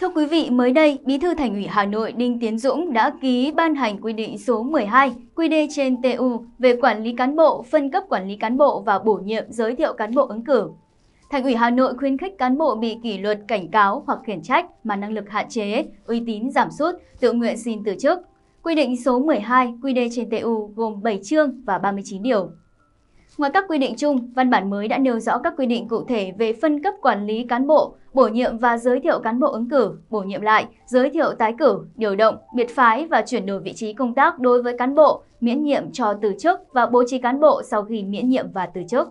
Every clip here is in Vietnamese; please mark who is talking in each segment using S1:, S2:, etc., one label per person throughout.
S1: Thưa quý vị, mới đây, Bí thư Thành ủy Hà Nội Đinh Tiến Dũng đã ký ban hành quy định số 12 QĐ trên TU về quản lý cán bộ, phân cấp quản lý cán bộ và bổ nhiệm giới thiệu cán bộ ứng cử. Thành ủy Hà Nội khuyến khích cán bộ bị kỷ luật cảnh cáo hoặc khiển trách mà năng lực hạn chế, uy tín giảm sút, tự nguyện xin từ chức. Quy định số 12 QĐ trên TU gồm 7 chương và 39 điều. Ngoài các quy định chung, văn bản mới đã nêu rõ các quy định cụ thể về phân cấp quản lý cán bộ, bổ nhiệm và giới thiệu cán bộ ứng cử, bổ nhiệm lại, giới thiệu tái cử, điều động, biệt phái và chuyển đổi vị trí công tác đối với cán bộ, miễn nhiệm cho từ chức và bố trí cán bộ sau khi miễn nhiệm và từ chức.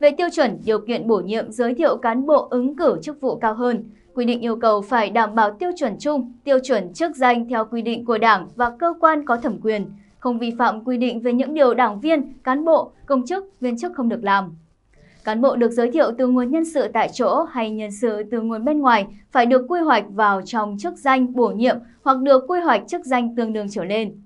S1: Về tiêu chuẩn điều kiện bổ nhiệm giới thiệu cán bộ ứng cử chức vụ cao hơn, quy định yêu cầu phải đảm bảo tiêu chuẩn chung, tiêu chuẩn chức danh theo quy định của Đảng và cơ quan có thẩm quyền, không vi phạm quy định về những điều đảng viên, cán bộ, công chức, viên chức không được làm. Cán bộ được giới thiệu từ nguồn nhân sự tại chỗ hay nhân sự từ nguồn bên ngoài phải được quy hoạch vào trong chức danh bổ nhiệm hoặc được quy hoạch chức danh tương đương trở lên.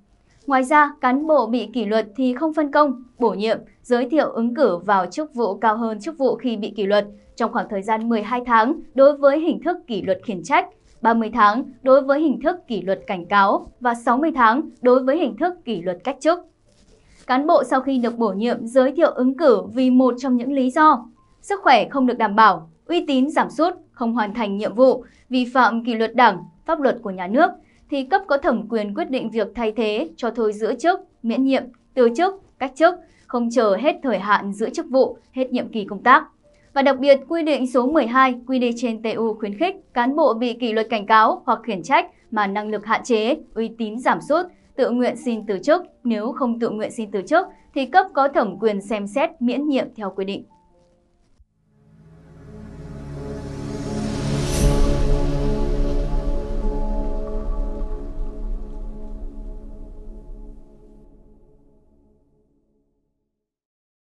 S1: Ngoài ra, cán bộ bị kỷ luật thì không phân công, bổ nhiệm, giới thiệu ứng cử vào chức vụ cao hơn chức vụ khi bị kỷ luật trong khoảng thời gian 12 tháng đối với hình thức kỷ luật khiển trách 30 tháng đối với hình thức kỷ luật cảnh cáo và 60 tháng đối với hình thức kỷ luật cách chức. Cán bộ sau khi được bổ nhiệm giới thiệu ứng cử vì một trong những lý do sức khỏe không được đảm bảo, uy tín giảm sút, không hoàn thành nhiệm vụ, vi phạm kỷ luật đảng, pháp luật của nhà nước, thì cấp có thẩm quyền quyết định việc thay thế cho thôi giữ chức, miễn nhiệm, từ chức, cách chức, không chờ hết thời hạn giữ chức vụ, hết nhiệm kỳ công tác. Và đặc biệt, quy định số 12 quy định trên TU khuyến khích cán bộ bị kỷ luật cảnh cáo hoặc khiển trách mà năng lực hạn chế, uy tín giảm sút, tự nguyện xin từ chức. Nếu không tự nguyện xin từ chức thì cấp có thẩm quyền xem xét miễn nhiệm theo quy định.